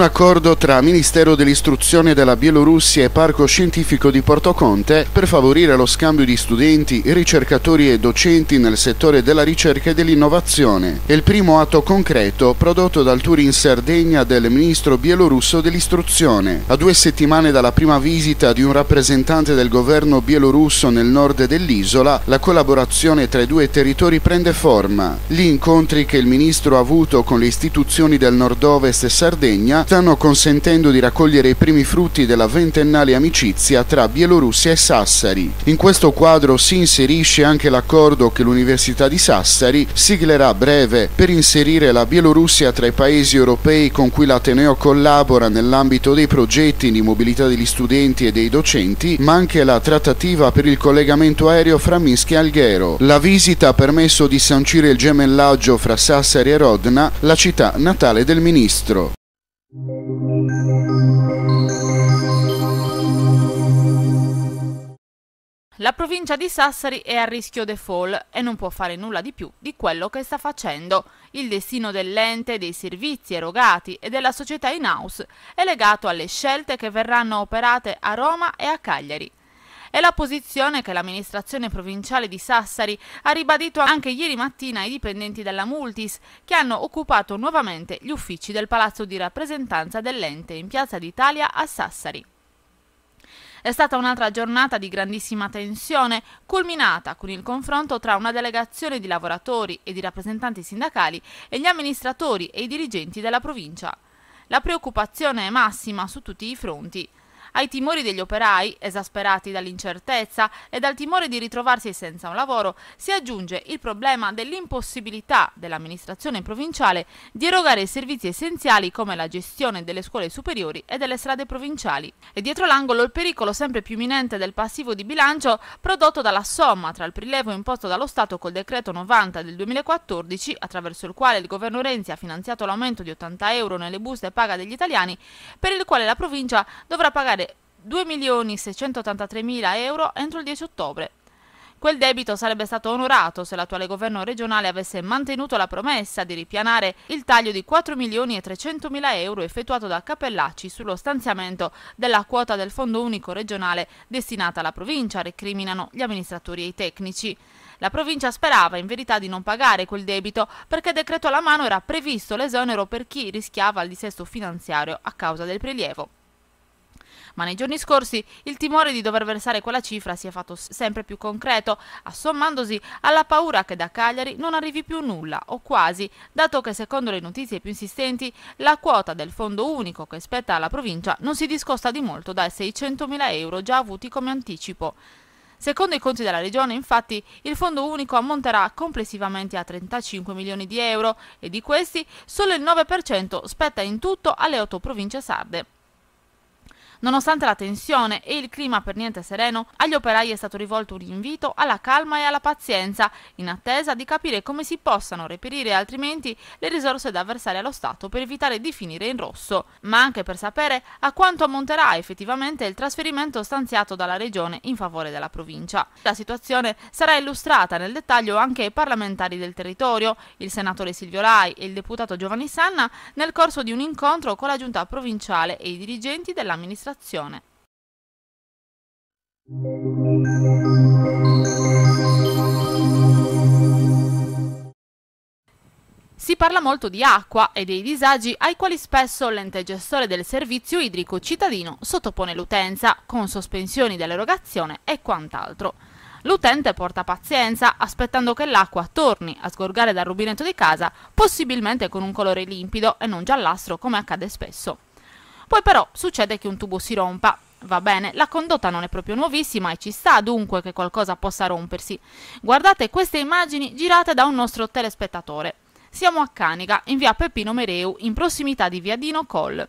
Un accordo tra Ministero dell'Istruzione della Bielorussia e Parco Scientifico di Porto Conte per favorire lo scambio di studenti, ricercatori e docenti nel settore della ricerca e dell'innovazione. È il primo atto concreto prodotto dal tour in Sardegna del ministro bielorusso dell'Istruzione. A due settimane dalla prima visita di un rappresentante del governo bielorusso nel nord dell'isola, la collaborazione tra i due territori prende forma. Gli incontri che il ministro ha avuto con le istituzioni del nord-ovest e Sardegna stanno consentendo di raccogliere i primi frutti della ventennale amicizia tra Bielorussia e Sassari. In questo quadro si inserisce anche l'accordo che l'Università di Sassari siglerà a breve per inserire la Bielorussia tra i paesi europei con cui l'Ateneo collabora nell'ambito dei progetti di mobilità degli studenti e dei docenti, ma anche la trattativa per il collegamento aereo fra Minsk e Alghero. La visita ha permesso di sancire il gemellaggio fra Sassari e Rodna, la città natale del ministro. La provincia di Sassari è a rischio default e non può fare nulla di più di quello che sta facendo. Il destino dell'ente, dei servizi erogati e della società in house è legato alle scelte che verranno operate a Roma e a Cagliari. È la posizione che l'amministrazione provinciale di Sassari ha ribadito anche ieri mattina ai dipendenti della Multis, che hanno occupato nuovamente gli uffici del palazzo di rappresentanza dell'ente in Piazza d'Italia a Sassari. È stata un'altra giornata di grandissima tensione, culminata con il confronto tra una delegazione di lavoratori e di rappresentanti sindacali e gli amministratori e i dirigenti della provincia. La preoccupazione è massima su tutti i fronti. Ai timori degli operai, esasperati dall'incertezza e dal timore di ritrovarsi senza un lavoro, si aggiunge il problema dell'impossibilità dell'amministrazione provinciale di erogare servizi essenziali come la gestione delle scuole superiori e delle strade provinciali. E dietro l'angolo il pericolo sempre più imminente del passivo di bilancio prodotto dalla somma tra il prelievo imposto dallo Stato col decreto 90 del 2014, attraverso il quale il governo Renzi ha finanziato l'aumento di 80 euro nelle buste paga degli italiani, per il quale la provincia dovrà pagare 2.683.000 euro entro il 10 ottobre. Quel debito sarebbe stato onorato se l'attuale governo regionale avesse mantenuto la promessa di ripianare il taglio di 4 milioni e 300 mila euro effettuato da Cappellacci sullo stanziamento della quota del Fondo Unico regionale destinata alla provincia, recriminano gli amministratori e i tecnici. La provincia sperava in verità di non pagare quel debito perché decreto alla mano era previsto l'esonero per chi rischiava il dissesto finanziario a causa del prelievo ma nei giorni scorsi il timore di dover versare quella cifra si è fatto sempre più concreto, assommandosi alla paura che da Cagliari non arrivi più nulla, o quasi, dato che secondo le notizie più insistenti la quota del fondo unico che spetta alla provincia non si discosta di molto dai 600.000 euro già avuti come anticipo. Secondo i conti della regione, infatti, il fondo unico ammonterà complessivamente a 35 milioni di euro e di questi solo il 9% spetta in tutto alle otto province sarde. Nonostante la tensione e il clima per niente sereno, agli operai è stato rivolto un invito alla calma e alla pazienza, in attesa di capire come si possano reperire altrimenti le risorse da versare allo Stato per evitare di finire in rosso, ma anche per sapere a quanto ammonterà effettivamente il trasferimento stanziato dalla Regione in favore della provincia. La situazione sarà illustrata nel dettaglio anche ai parlamentari del territorio, il senatore Silvio Lai e il deputato Giovanni Sanna, nel corso di un incontro con la giunta provinciale e i dirigenti dell'amministrazione amministrazione. Si parla molto di acqua e dei disagi ai quali spesso l'ente gestore del servizio idrico cittadino sottopone l'utenza, con sospensioni dell'erogazione e quant'altro. L'utente porta pazienza aspettando che l'acqua torni a sgorgare dal rubinetto di casa, possibilmente con un colore limpido e non giallastro come accade spesso. Poi però succede che un tubo si rompa. Va bene, la condotta non è proprio nuovissima e ci sta dunque che qualcosa possa rompersi. Guardate queste immagini girate da un nostro telespettatore. Siamo a Canica, in via Peppino Mereu, in prossimità di via Dino Coll.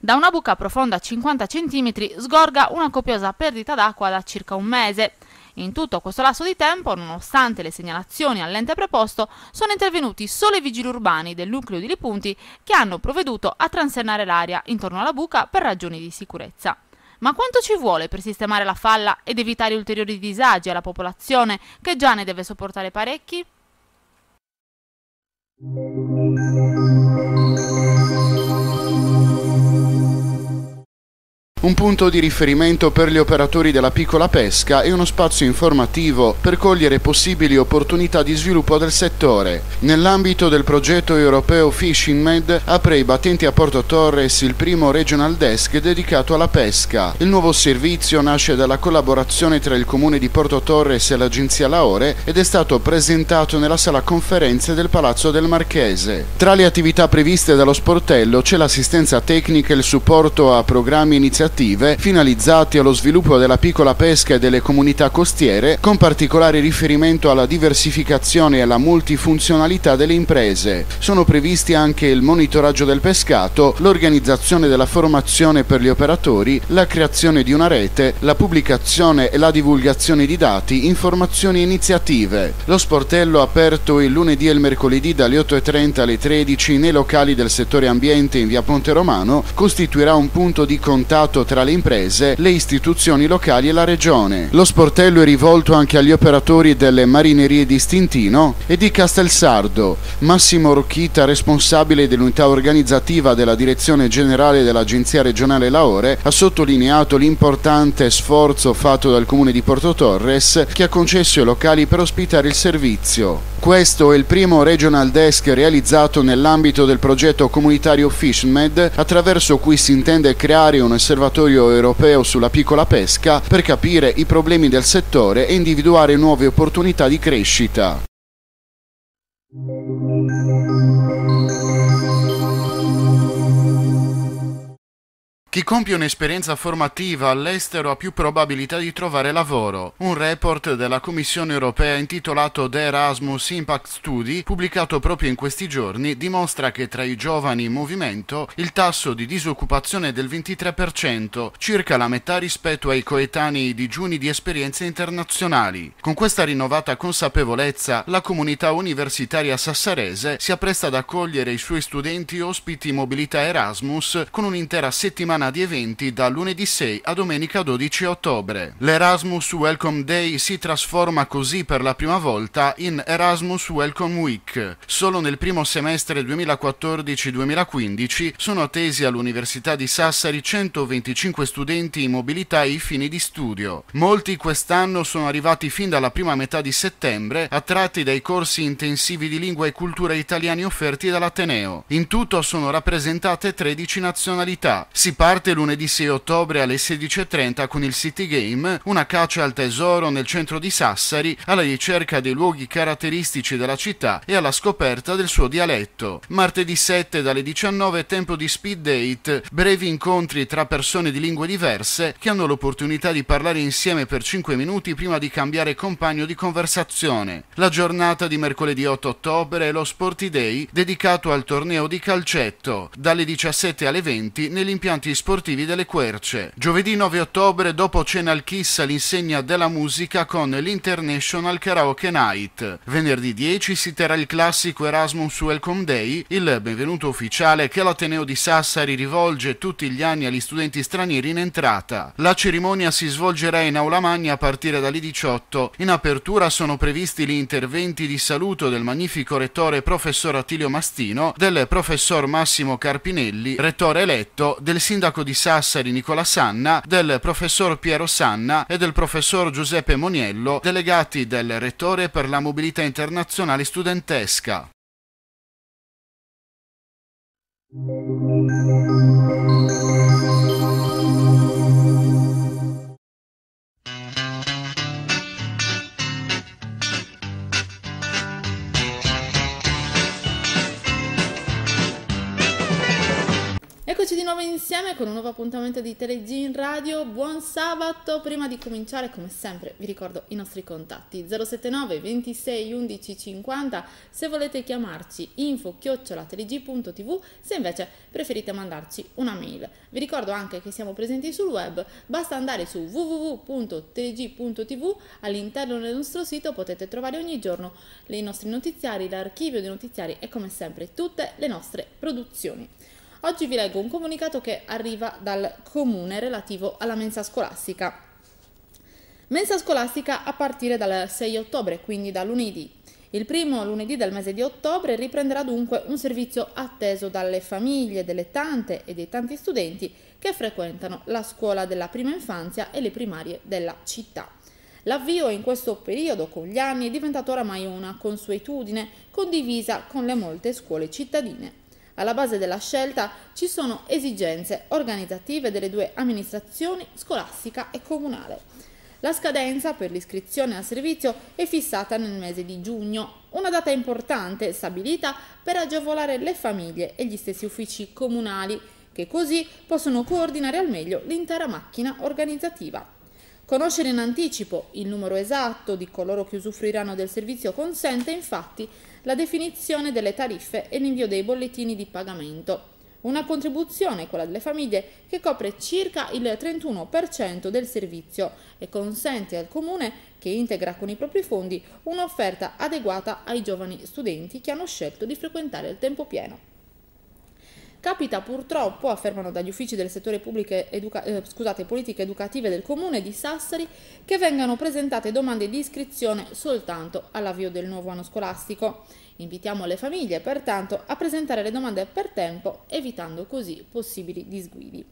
Da una buca profonda 50 cm sgorga una copiosa perdita d'acqua da circa un mese. In tutto questo lasso di tempo, nonostante le segnalazioni all'ente preposto, sono intervenuti solo i vigili urbani del nucleo di Lipunti che hanno provveduto a transennare l'aria intorno alla buca per ragioni di sicurezza. Ma quanto ci vuole per sistemare la falla ed evitare ulteriori disagi alla popolazione che già ne deve sopportare parecchi? Un punto di riferimento per gli operatori della piccola pesca e uno spazio informativo per cogliere possibili opportunità di sviluppo del settore. Nell'ambito del progetto europeo Fishing Med apre i battenti a Porto Torres il primo regional desk dedicato alla pesca. Il nuovo servizio nasce dalla collaborazione tra il comune di Porto Torres e l'agenzia Laore ed è stato presentato nella sala conferenze del Palazzo del Marchese. Tra le attività previste dallo sportello c'è l'assistenza tecnica e il supporto a programmi iniziativi iniziative finalizzate allo sviluppo della piccola pesca e delle comunità costiere, con particolare riferimento alla diversificazione e alla multifunzionalità delle imprese. Sono previsti anche il monitoraggio del pescato, l'organizzazione della formazione per gli operatori, la creazione di una rete, la pubblicazione e la divulgazione di dati, informazioni e iniziative. Lo sportello aperto il lunedì e il mercoledì dalle 8.30 alle 13 nei locali del settore ambiente in via Ponte Romano costituirà un punto di contatto tra le imprese, le istituzioni locali e la regione. Lo sportello è rivolto anche agli operatori delle marinerie di Stintino e di Castelsardo. Massimo Rocchita, responsabile dell'unità organizzativa della Direzione Generale dell'Agenzia Regionale Laore, ha sottolineato l'importante sforzo fatto dal Comune di Porto Torres che ha concesso ai locali per ospitare il servizio. Questo è il primo regional desk realizzato nell'ambito del progetto comunitario FishMed, attraverso cui si intende creare un osservatorio europeo sulla piccola pesca per capire i problemi del settore e individuare nuove opportunità di crescita. Chi compie un'esperienza formativa all'estero ha più probabilità di trovare lavoro. Un report della Commissione europea intitolato The Erasmus Impact Study, pubblicato proprio in questi giorni, dimostra che tra i giovani in movimento il tasso di disoccupazione è del 23%, circa la metà rispetto ai coetanei digiuni di esperienze internazionali. Con questa rinnovata consapevolezza, la comunità universitaria sassarese si appresta ad accogliere i suoi studenti ospiti mobilità Erasmus con un'intera settimana settimana di eventi da lunedì 6 a domenica 12 ottobre. L'Erasmus Welcome Day si trasforma così per la prima volta in Erasmus Welcome Week. Solo nel primo semestre 2014-2015 sono attesi all'Università di Sassari 125 studenti in mobilità ai fini di studio. Molti quest'anno sono arrivati fin dalla prima metà di settembre, attratti dai corsi intensivi di lingua e cultura italiani offerti dall'Ateneo. In tutto sono rappresentate 13 nazionalità. Si parla parte lunedì 6 ottobre alle 16.30 con il City Game, una caccia al tesoro nel centro di Sassari, alla ricerca dei luoghi caratteristici della città e alla scoperta del suo dialetto. Martedì 7 dalle 19 tempo di speed date, brevi incontri tra persone di lingue diverse che hanno l'opportunità di parlare insieme per 5 minuti prima di cambiare compagno di conversazione. La giornata di mercoledì 8 ottobre è lo Sporty Day dedicato al torneo di calcetto, dalle 17 alle 20 negli impianti sportivi delle Querce. Giovedì 9 ottobre, dopo cena al Kiss all'insegna della musica con l'International Karaoke Night. Venerdì 10 si terrà il classico Erasmus Welcome Day, il benvenuto ufficiale che l'Ateneo di Sassari rivolge tutti gli anni agli studenti stranieri in entrata. La cerimonia si svolgerà in Aula Magna a partire dalle 18. In apertura sono previsti gli interventi di saluto del magnifico rettore professor Attilio Mastino, del professor Massimo Carpinelli, rettore eletto, del sindaco sindaco di Sassari Nicola Sanna, del professor Piero Sanna e del professor Giuseppe Moniello, delegati del Rettore per la Mobilità Internazionale Studentesca. Eccoci di nuovo insieme con un nuovo appuntamento di Telegin Radio. Buon sabato! Prima di cominciare, come sempre, vi ricordo i nostri contatti 079 26 11 50 se volete chiamarci info chiocciolateleg.tv se invece preferite mandarci una mail. Vi ricordo anche che siamo presenti sul web, basta andare su www.teleg.tv all'interno del nostro sito potete trovare ogni giorno i nostri notiziari, l'archivio dei notiziari e come sempre tutte le nostre produzioni. Oggi vi leggo un comunicato che arriva dal comune relativo alla mensa scolastica. Mensa scolastica a partire dal 6 ottobre, quindi da lunedì. Il primo lunedì del mese di ottobre riprenderà dunque un servizio atteso dalle famiglie delle tante e dei tanti studenti che frequentano la scuola della prima infanzia e le primarie della città. L'avvio in questo periodo con gli anni è diventato oramai una consuetudine condivisa con le molte scuole cittadine. Alla base della scelta ci sono esigenze organizzative delle due amministrazioni, scolastica e comunale. La scadenza per l'iscrizione al servizio è fissata nel mese di giugno, una data importante stabilita per agevolare le famiglie e gli stessi uffici comunali, che così possono coordinare al meglio l'intera macchina organizzativa. Conoscere in anticipo il numero esatto di coloro che usufruiranno del servizio consente infatti la definizione delle tariffe e l'invio dei bollettini di pagamento. Una contribuzione, quella delle famiglie, che copre circa il 31% del servizio e consente al Comune, che integra con i propri fondi, un'offerta adeguata ai giovani studenti che hanno scelto di frequentare il tempo pieno. Capita purtroppo, affermano dagli uffici del settore educa- eh, scusate, politiche educative del comune di Sassari, che vengano presentate domande di iscrizione soltanto all'avvio del nuovo anno scolastico. Invitiamo le famiglie, pertanto, a presentare le domande per tempo, evitando così possibili disguidi.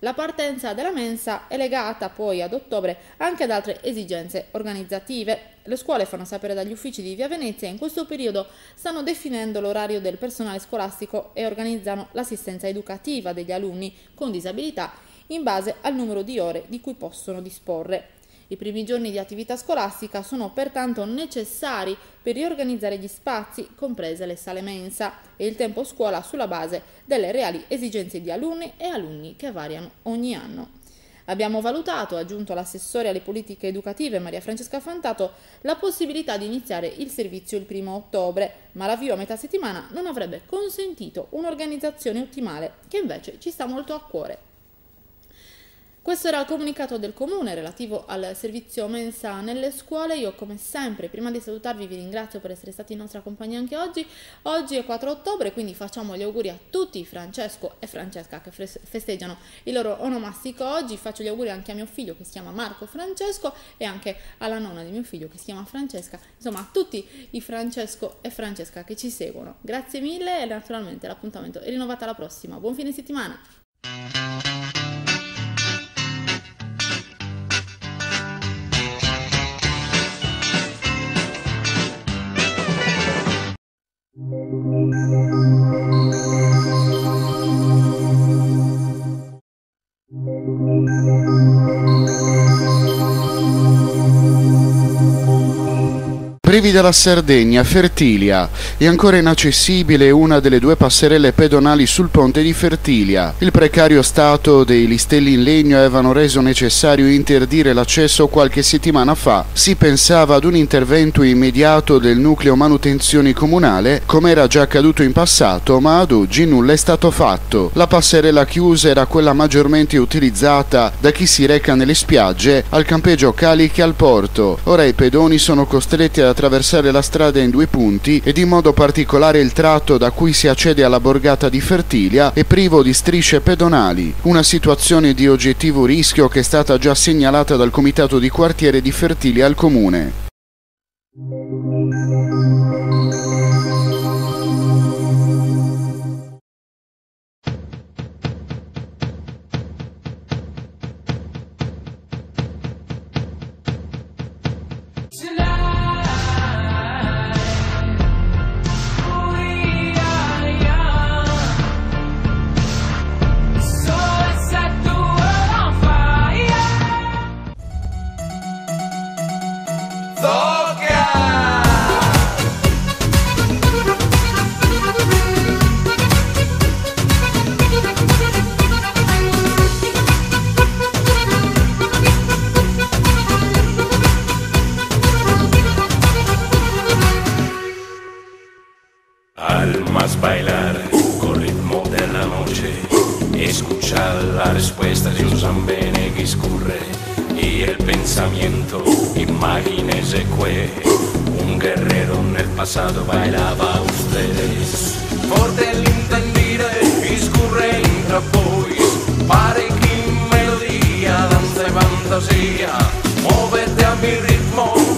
La partenza della mensa è legata poi ad ottobre anche ad altre esigenze organizzative. Le scuole fanno sapere dagli uffici di Via Venezia in questo periodo stanno definendo l'orario del personale scolastico e organizzano l'assistenza educativa degli alunni con disabilità in base al numero di ore di cui possono disporre. I primi giorni di attività scolastica sono pertanto necessari per riorganizzare gli spazi, comprese le sale mensa, e il tempo scuola sulla base delle reali esigenze di alunni e alunni che variano ogni anno. Abbiamo valutato, aggiunto l'assessore alle politiche educative Maria Francesca Fantato, la possibilità di iniziare il servizio il primo ottobre, ma l'avvio a metà settimana non avrebbe consentito un'organizzazione ottimale, che invece ci sta molto a cuore. Questo era il comunicato del comune relativo al servizio mensa nelle scuole. Io come sempre, prima di salutarvi, vi ringrazio per essere stati in nostra compagnia anche oggi. Oggi è 4 ottobre, quindi facciamo gli auguri a tutti Francesco e Francesca che festeggiano il loro onomastico oggi. Faccio gli auguri anche a mio figlio che si chiama Marco Francesco e anche alla nonna di mio figlio che si chiama Francesca. Insomma, a tutti i Francesco e Francesca che ci seguono. Grazie mille e naturalmente l'appuntamento è rinnovato alla prossima. Buon fine settimana! Della Sardegna, Fertilia. È ancora inaccessibile una delle due passerelle pedonali sul ponte di Fertilia. Il precario stato dei listelli in legno avevano reso necessario interdire l'accesso qualche settimana fa. Si pensava ad un intervento immediato del nucleo manutenzioni comunale, come era già accaduto in passato, ma ad oggi nulla è stato fatto. La passerella chiusa era quella maggiormente utilizzata da chi si reca nelle spiagge, al campeggio Calichi al porto. Ora i pedoni sono costretti ad attraversare la strada in due punti ed in modo particolare il tratto da cui si accede alla borgata di Fertilia è privo di strisce pedonali, una situazione di oggettivo rischio che è stata già segnalata dal comitato di quartiere di Fertilia al comune. Bailar con ritmo de la noche, escuchar la respuesta de un zambene que escurre y el pensamiento, imagínese que un guerrero en el pasado bailaba a ustedes. Forte l'intendire, escurre intra poi, pare che melodía, danza e fantasia, muovete a mi ritmo,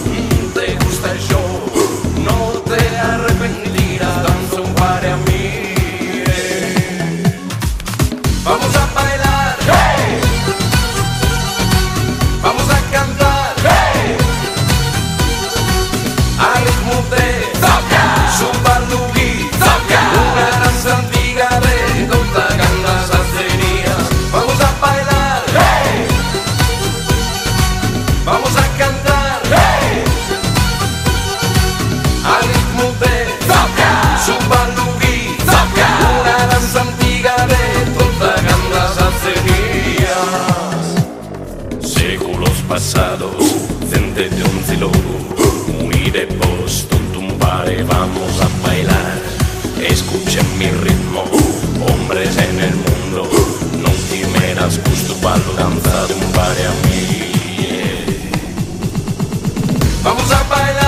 vamos a bailar. Escuchen mi ritmo, hombres en el mundo, no temerás gusto para danza de un par a mí. Vamos a bailar,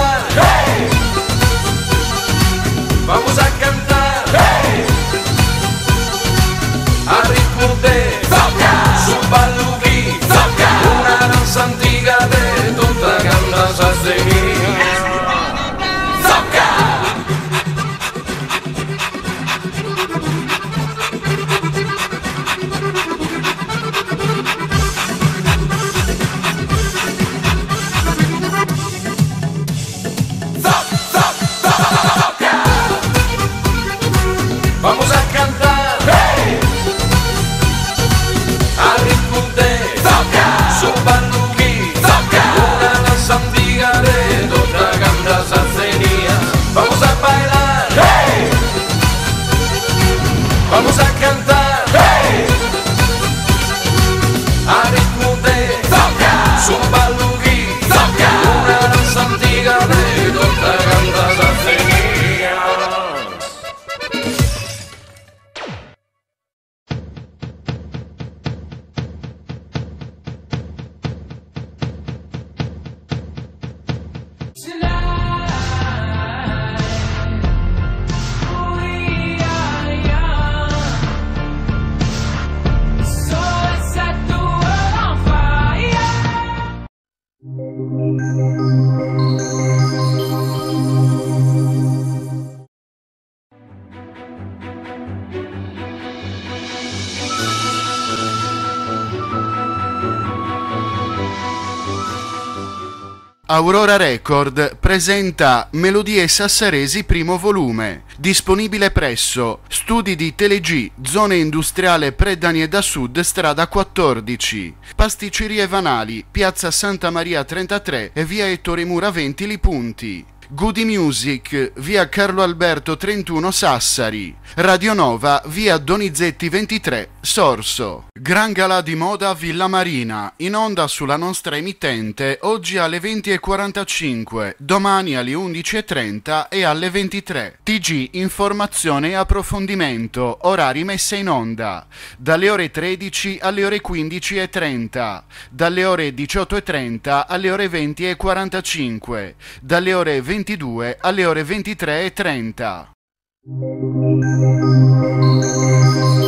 Aurora Record presenta Melodie Sassaresi primo volume, disponibile presso Studi di Teleg, Zone Industriale Predanie da Sud, strada 14, Pasticcerie Vanali, Piazza Santa Maria 33 e via Ettore Mura 20 Li Punti. Goody Music, via Carlo Alberto 31 Sassari, Radio Nova, via Donizetti 23 Sorso. Gran Galà di Moda Villa Marina, in onda sulla nostra emittente oggi alle 20.45, domani alle 11.30 e alle 23. TG Informazione e approfondimento, orari messe in onda, dalle ore 13 alle ore 15.30, dalle ore 18.30 alle ore 20.45, dalle ore 22 alle ore 23.30.